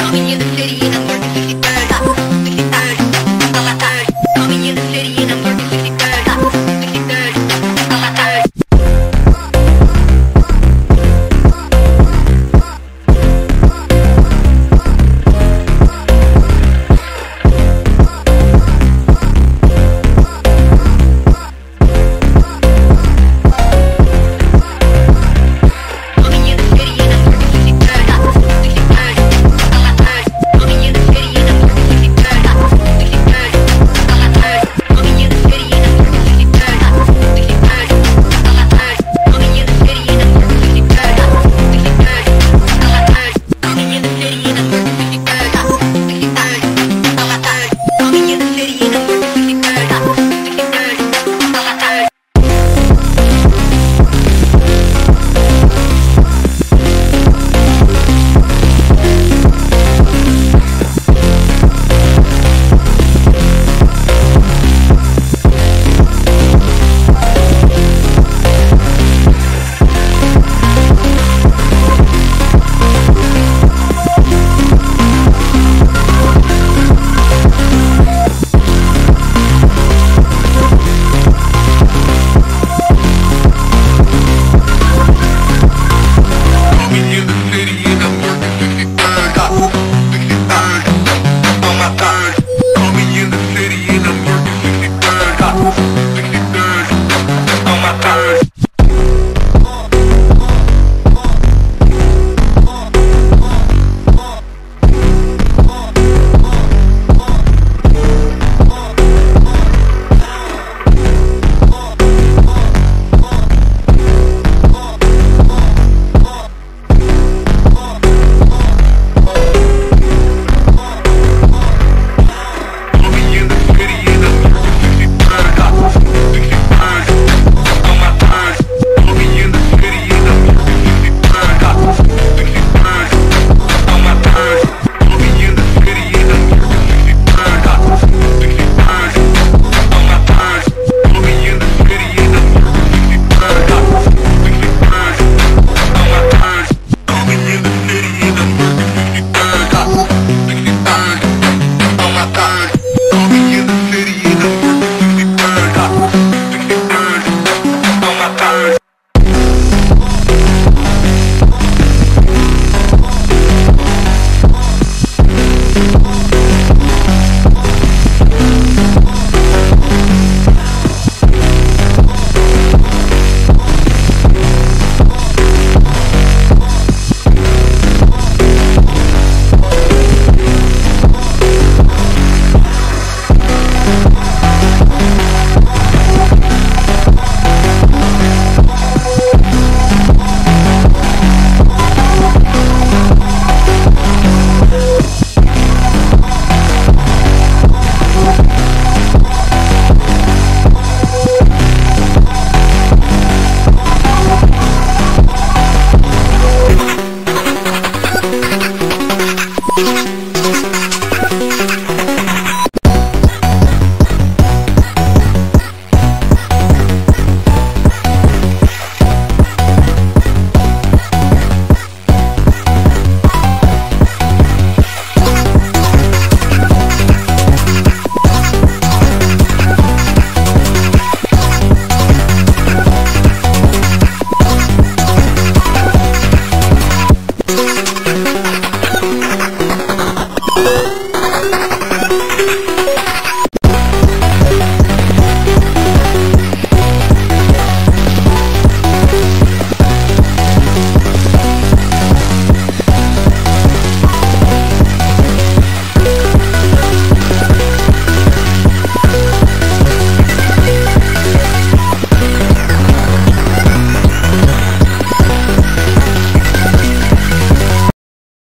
Call me in the city in